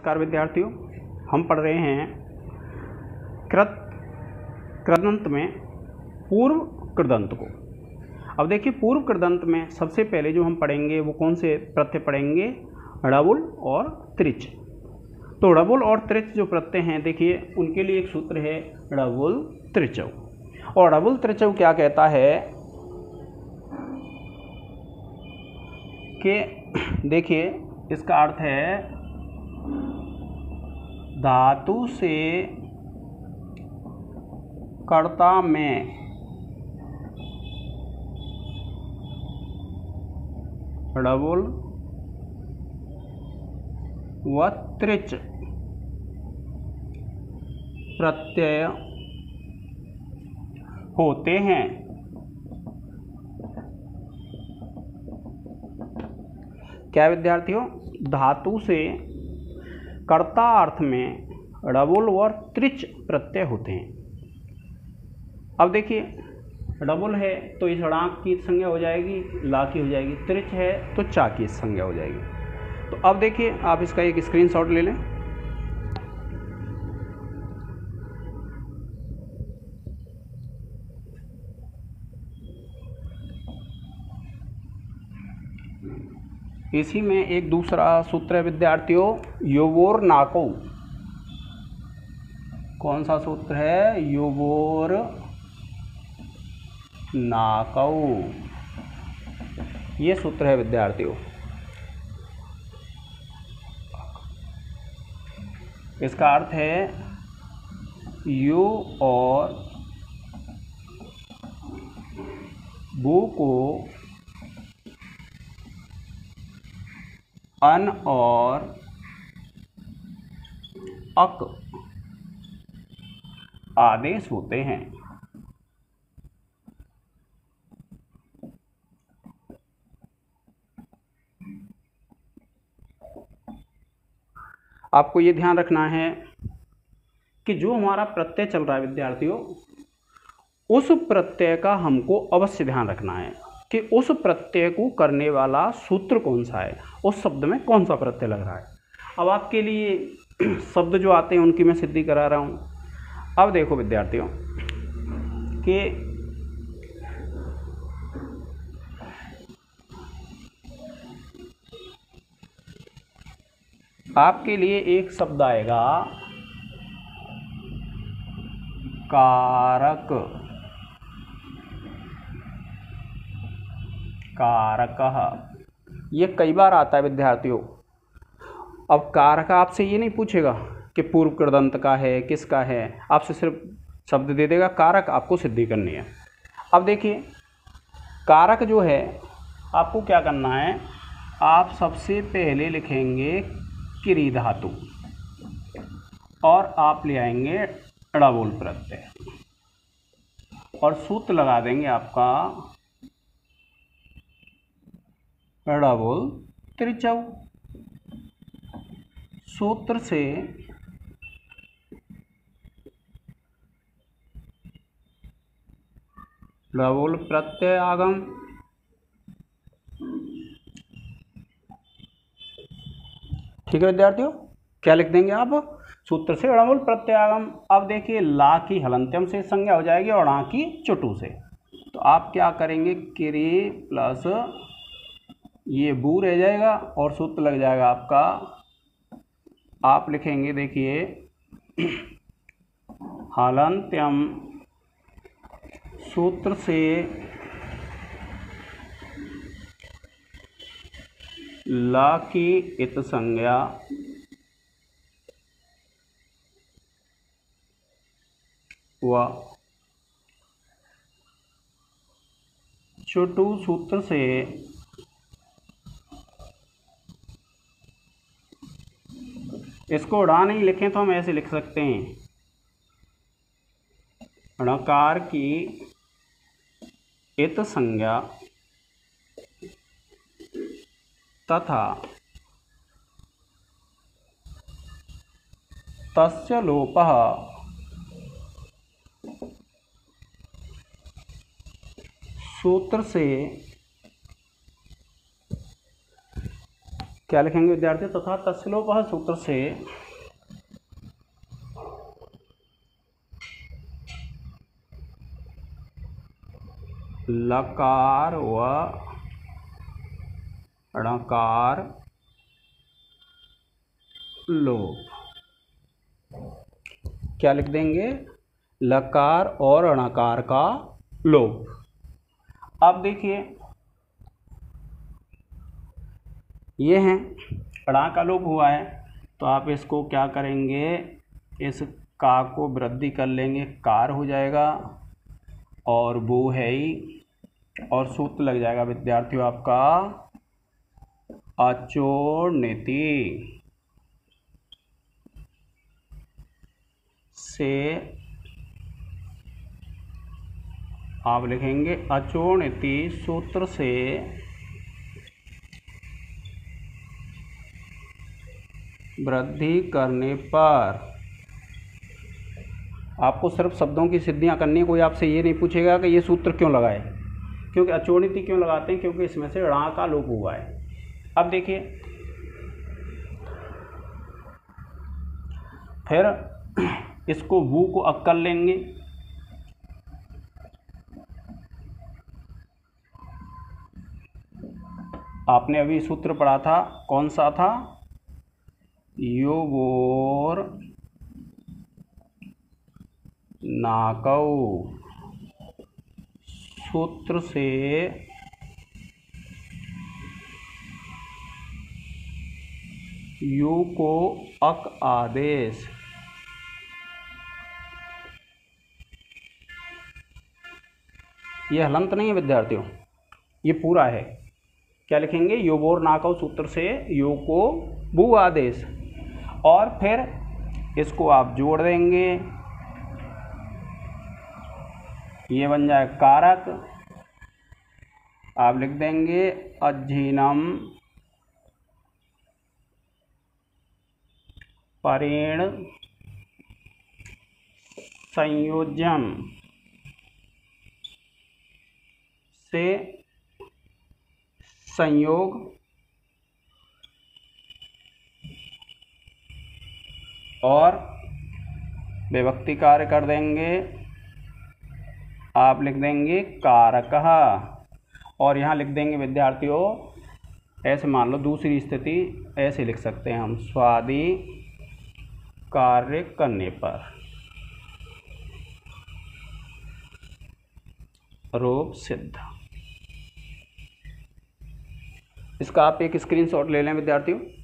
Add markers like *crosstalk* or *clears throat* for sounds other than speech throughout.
नमस्कार विद्यार्थियों, हम पढ़ रहे हैं कृत, कृदंत में पूर्व कृदंत को। अब देखिए, पूर्व कृदंत में सबसे पहले जो हम पढ़ेंगे, वो कौन से प्रत्यय पढ़ेंगे? रबुल और त्रिच। तो रबुल और त्रिच जो प्रत्यय हैं, देखिए, उनके लिए एक सूत्र है रबुल त्रिचव और रबुल त्रिचव क्या कहता है? कि, देखिए, इसका अर्थ है धातु से कर्ता में डबल व त्रिच प्रत्यय होते हैं। क्या विद्यार्थियों धातु से कर्ता अर्थ में डबल और त्रिच प्रत्यय होते हैं। अब देखिए, डबल है तो इस अड़ाक की संज्ञा हो जाएगी, ला की हो जाएगी, त्रिच है तो चा की संज्ञा हो जाएगी। तो अब देखिए, आप इसका एक स्क्रीनशॉट ले लें। इसी में एक दूसरा सूत्र है, विद्यार्थियों योवोर नाको कौन सा सूत्र है? योवोर नाकौ ये सूत्र है, विद्यार्थियों। इसका अर्थ है, यू और बू को अन और अक आदेश होते हैं। आपको ये ध्यान रखना है कि जो हमारा प्रत्यय चल रहा है, विद्यार्थियों, उस प्रत्यय का हमको अवश्य ध्यान रखना है। कि उस प्रत्यय को करने वाला सूत्र कौन सा है? उस शब्द में कौन सा प्रत्यय लग रहा है? अब आपके लिए *clears throat* शब्द जो आते हैं, उनकी मैं सिद्धि करा रहा हूँ। अब देखो विद्यार्थियों, कि आपके लिए एक शब्द आएगा, कारक। कारक। ये कई बार आता है विद्यार्थियों। अब कारक आपसे ये नहीं पूछेगा कि पूर्व कृदंत का है, किसका है। आपसे सिर्फ़ शब्द दे देगा, कारक आपको सिद्धि करनी है। अब देखिए, कारक जो है, आपको क्या करना है? आप सबसे पहले लिखेंगे किरी धातु और आप ले आएँगे डबोल प्रत्यय। और सूत्र लगा देंगे आपका डबोल त्रिचव सूत्र से डबोल प्रत्यय आगम। ठीक है, विद्यार्थियों? क्या लिख देंगे आप? सूत्र से अड़मूल प्रत्यागम अब देखिए, ला की हलंत्यम से संज्ञा हो जाएगी और आ की चुटू से। तो आप क्या करेंगे? किरी प्लस ये बू रह जाएगा और सूत्र लग जाएगा आपका। आप लिखेंगे, देखिए। हलंत्यम सूत्र से ला की इत संज्ञा व चुटू सूत्र से इसको उड़ा नहीं लिखें तो हम ऐसे लिख सकते हैं। णकार की इत संज्ञा तथा तस्य लोपः सूत्र से क्या लिखेंगे विद्यार्थी? तथा तस्लोप सूत्र से लकार व णकार लोप। क्या लिख देंगे? लकार और अणकार का लोप। अब देखिए ये हैं। अड़ा का लोप हुआ है। तो आप इसको क्या करेंगे? इस का को वृद्धि कर लेंगे। कार हो जाएगा और वो है ही और सूत्र लग जाएगा विद्यार्थियों आपका। अचोड़नीति से आप लिखेंगे अचोड़नीति सूत्र से वृद्धि करने पर। आपको सिर्फ़ शब्दों की सिद्धियाँ करनी है, कोई आपसे ये नहीं पूछेगा कि ये सूत्र क्यों लगाए? क्योंकि अचोड़नीति क्यों लगाते हैं? क्योंकि इसमें से ड़ा का लोप हुआ है। अब देखिए। फिर इसको वू को अक कर लेंगे। आपने अभी सूत्र पढ़ा था, कौन सा था? योगोर नाकौ। सूत्र से यू को अक आदेश। यह हलंत नहीं है, विद्यार्थियों। ये पूरा है। क्या लिखेंगे? योबोर नाकौ सूत्र से यो को भू आदेश। और फिर इसको आप जोड़ देंगे। ये बन जाए कारक। आप लिख देंगे अधीनम परेण संयोजन से संयोग और विभक्ति कार्य कर देंगे। आप लिख देंगे कारक और यहाँ लिख देंगे विद्यार्थियों, ऐसे मान लो दूसरी स्थिति, ऐसे लिख सकते हैं हम। स्वादि कार्य करने पर। रूप सिद्ध। इसका आप एक स्क्रीनशॉट ले लें विद्यार्थियों।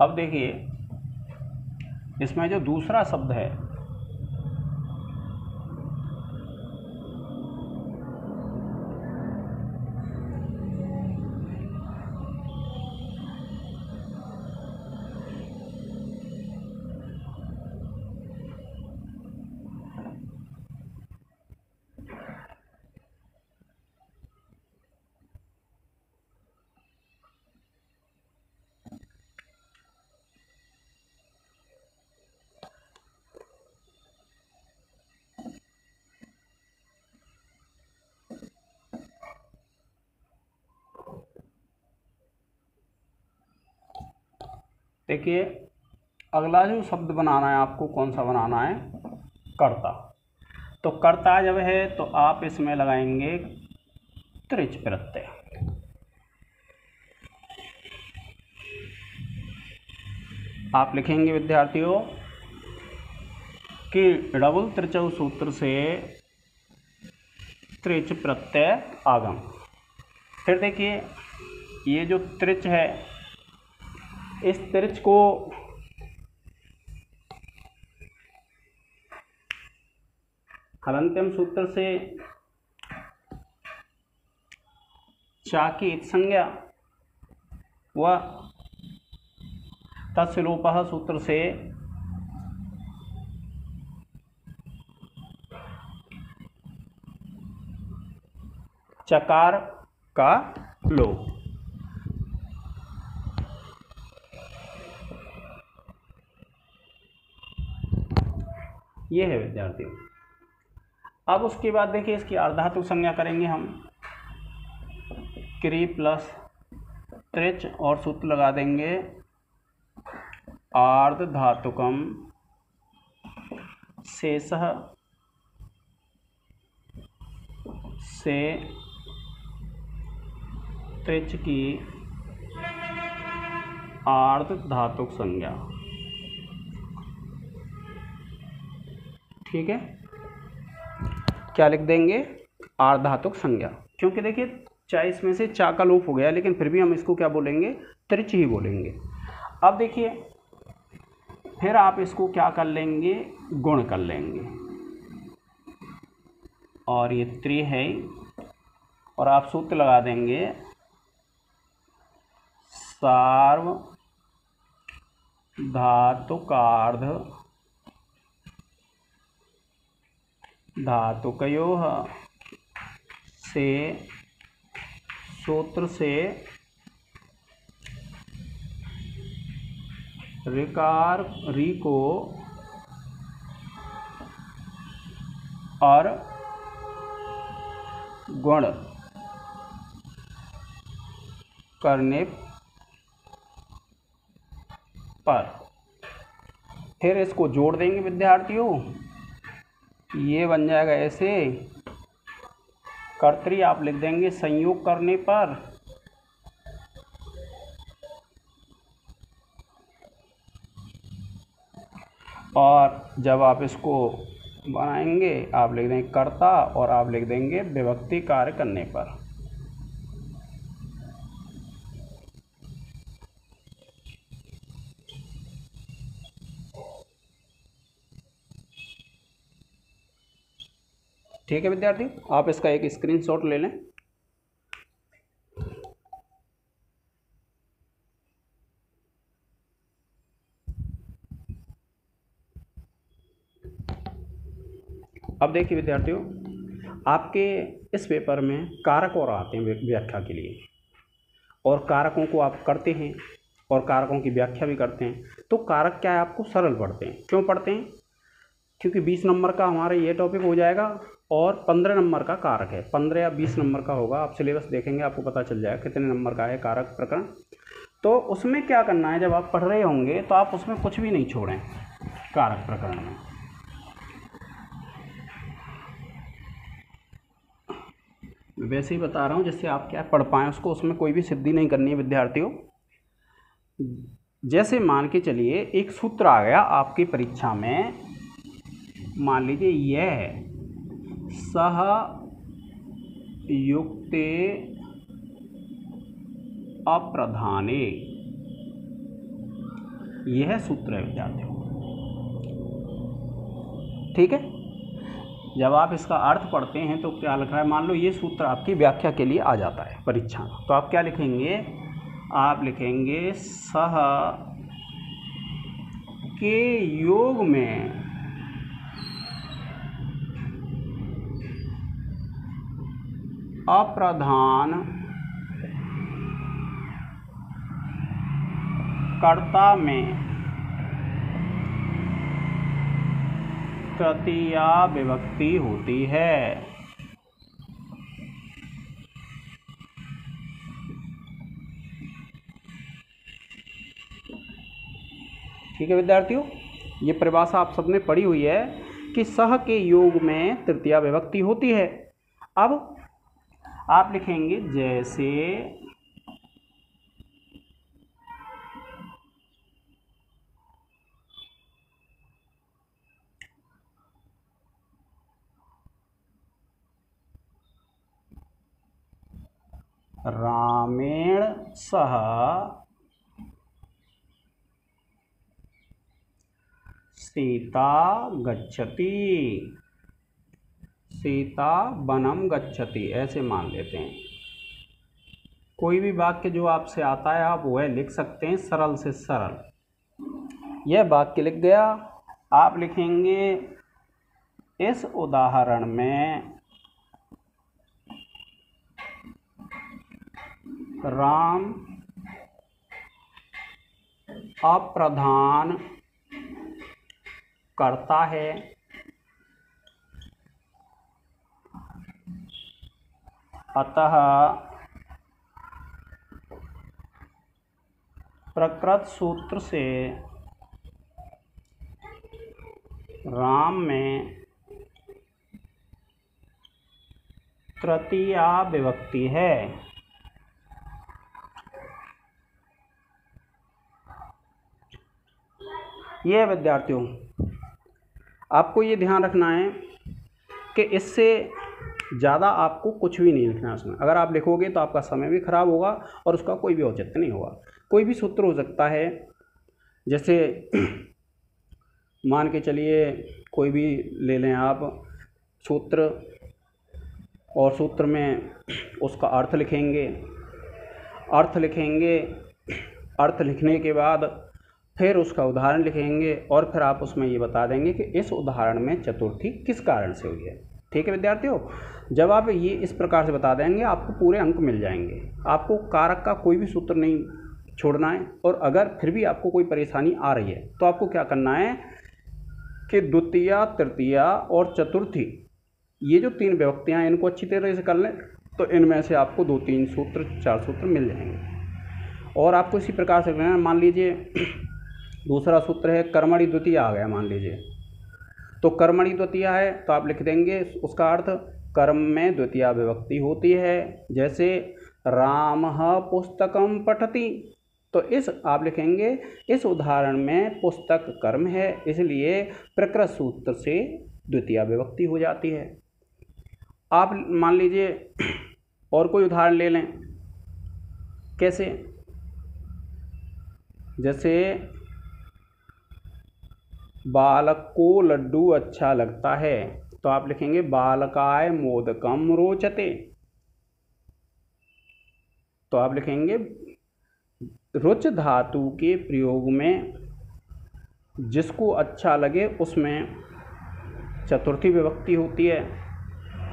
अब देखिए इसमें जो दूसरा शब्द है देखिए, अगला जो शब्द बनाना है आपको, कौन सा बनाना है? कर्ता। तो कर्ता जब है तो आप इसमें लगाएँगे त्रिच प्रत्यय आप लिखेंगे, विद्यार्थियों, कि डबल त्रिचव सूत्र से त्रिच प्रत्यय आगम। फिर देखिए, ये जो त्रिच है इस तिरछ को हलंत्यम सूत्र से चा की संज्ञा व तत्स्वरूप सूत्र से चकार का लोप ये है विद्यार्थियों अब उसके बाद देखिए इसकी अर्धातु संज्ञा करेंगे हम। क्री प्लस त्रिच और सूत्र लगा देंगे। आर्ध धातुकम शेष से त्रिच की आर्ध धातुक संज्ञा। ठीक है? क्या लिख देंगे? आर्धातुक संज्ञा। क्योंकि देखिए, चाहे इसमें से चा का लोप हो गया, लेकिन फिर भी हम इसको क्या बोलेंगे? त्रिच ही बोलेंगे। अब देखिए, फिर आप इसको क्या कर लेंगे? गुण कर लेंगे। और ये त्रि है। और आप सूत्र लगा देंगे। सार्व धातुकार्ध धातुकयो से सूत्र से रिकार री को और गुण करने पर। फिर इसको जोड़ देंगे विद्यार्थियों। ये बन जाएगा ऐसे। कर्तरी आप लिख देंगे संयोग करने पर। और जब आप इसको बनाएँगे, आप लिख देंगे कर्ता और आप लिख देंगे विभक्ति कार्य करने पर। ठीक है विद्यार्थी, आप इसका एक स्क्रीनशॉट ले लें। अब देखिए विद्यार्थियों, आपके इस पेपर में कारक और आते हैं व्याख्या के लिए। और कारकों को आप करते हैं और कारकों की व्याख्या भी करते हैं। तो कारक क्या है? आपको सरल पढ़ते हैं। क्यों पढ़ते हैं? क्योंकि 20 नंबर का हमारा ये टॉपिक हो जाएगा और पंद्रह नंबर का कारक है। पंद्रह या बीस नंबर का होगा, आप सिलेबस देखेंगे, आपको पता चल जाएगा कितने नंबर का है कारक प्रकरण। तो उसमें क्या करना है, जब आप पढ़ रहे होंगे तो आप उसमें कुछ भी नहीं छोड़ें कारक प्रकरण में वैसे ही बता रहा हूँ, जिससे आप क्या पढ़ पाएँ, उसको उसमें कोई भी सिद्धि नहीं करनी है, विद्यार्थियों। जैसे मान के चलिए, एक सूत्र आ गया आपकी परीक्षा में मान लीजिए यह सह युक्ते अप्रधाने। यह सूत्र है, विद्यार्थियों। ठीक है? जब आप इसका अर्थ पढ़ते हैं तो क्या लिख रहा है? मान लो ये सूत्र आपकी व्याख्या के लिए आ जाता है, परीक्षा तो आप क्या लिखेंगे? आप लिखेंगे सह के योग में अप्रधान कर्ता में तृतीया विभक्ति होती है। ठीक है विद्यार्थियों, ये परिभाषा आप सबने पढ़ी हुई है कि सह के योग में तृतीया विभक्ति होती है। अब आप लिखेंगे जैसे रामेण सह सीता गच्छति। सीता बनम गच्छति, ऐसे मान लेते हैं। कोई भी वाक्य जो आपसे आता है, आप वह लिख सकते हैं, सरल से सरल। यह वाक्य लिख गया। आप लिखेंगे, इस उदाहरण में राम अप्रधान करता है। अतः प्रकृत सूत्र से राम में तृतीया विभक्ति है। यह विद्यार्थियों, आपको ये ध्यान रखना है कि इससे ज़्यादा आपको कुछ भी नहीं लिखना है उसमें। अगर आप लिखोगे तो आपका समय भी खराब होगा और उसका कोई भी औचित्य नहीं होगा। कोई भी सूत्र हो सकता है, जैसे *clears throat* मान के चलिए कोई भी ले लें आप सूत्र और सूत्र में उसका अर्थ लिखेंगे। अर्थ लिखेंगे, अर्थ लिखने के बाद फिर उसका उदाहरण लिखेंगे और फिर आप उसमें ये बता देंगे कि इस उदाहरण में चतुर्थी किस कारण से हुई है। ठीक है विद्यार्थियों? जब आप ये इस प्रकार से बता देंगे, आपको पूरे अंक मिल जाएँगे। आपको कारक का कोई भी सूत्र नहीं छोड़ना है और अगर फिर भी आपको कोई परेशानी आ रही है तो आपको क्या करना है कि द्वितीय, तृतीय और चतुर्थी, ये जो तीन व्यक्तियाँ हैं, इनको अच्छी तरह से कर लें तो इनमें से आपको दो तीन सूत्र, चार सूत्र मिल जाएँगे। और आपको इसी प्रकार से मान लीजिए, *clears throat* दूसरा सूत्र है, कर्मणी द्वितीय आ गया, मान लीजिए। तो कर्मणि द्वितीय है तो आप लिख देंगे, उसका अर्थ कर्म में द्वितीय विभक्ति होती है। जैसे, राम पुस्तकम पठती। तो इस, आप लिखेंगे, इस उदाहरण में पुस्तक कर्म है, इसलिए प्रकृत सूत्र से द्वितीय विभक्ति हो जाती है। आप मान लीजिए, और कोई उदाहरण ले लें। कैसे? जैसे बालक को लड्डू अच्छा लगता है। तो आप लिखेंगे, बालकाय मोदकम रोचते। तो आप लिखेंगे, रुच धातु के प्रयोग में जिसको अच्छा लगे उसमें चतुर्थी विभक्ति होती है।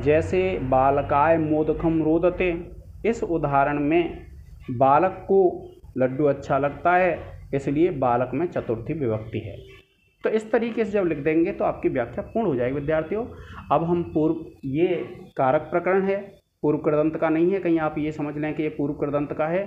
जैसे, बालकाय मोदकम रोदते। इस उदाहरण में बालक को लड्डू अच्छा लगता है, इसलिए बालक में चतुर्थी विभक्ति है। तो इस तरीके से जब लिख देंगे तो आपकी व्याख्या पूर्ण हो जाएगी विद्यार्थियों। अब हम पूर्व ये कारक प्रकरण है। पूर्व कृदंत का नहीं है कहीं आप ये समझ लें कि ये पूर्व कृदंत का है।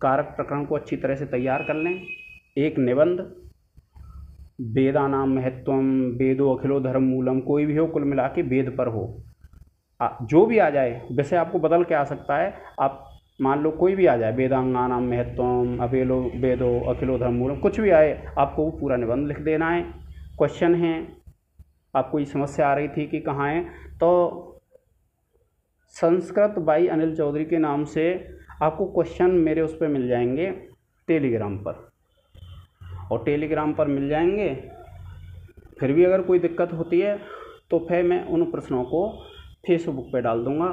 कारक प्रकरण को अच्छी तरह से तैयार कर लें। एक निबंध वेदा नाम महत्व वेदो अखिलो धर्म मूलम कोई भी हो कुल मिला के वेद पर हो। आ, जो भी आ जाए वैसे आपको बदल के आ सकता है। आप मान लो कोई भी आ जाए, वेदांगा नाम महत्वम अवेलो वेदो, अखिलो धर्म कुछ भी आए, आपको वो पूरा निबंध लिख देना है। क्वेश्चन है। आपको ये समस्या आ रही थी कि कहाँ है? तो संस्कृत बाई अनिल चौधरी के नाम से आपको क्वेश्चन मेरे उस पर मिल जाएँगे टेलीग्राम पर। और टेलीग्राम पर मिल जाएँगे। फिर भी अगर कोई दिक्कत होती है तो फिर मैं उन प्रश्नों को फेसबुक पे डाल दूँगा।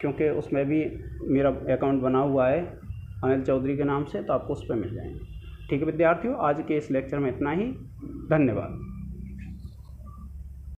क्योंकि उसमें भी मेरा अकाउंट बना हुआ है अनिल चौधरी के नाम से तो आपको उस पर मिल जाएँगे। ठीक है, विद्यार्थियों, आज के इस लेक्चर में इतना ही। धन्यवाद।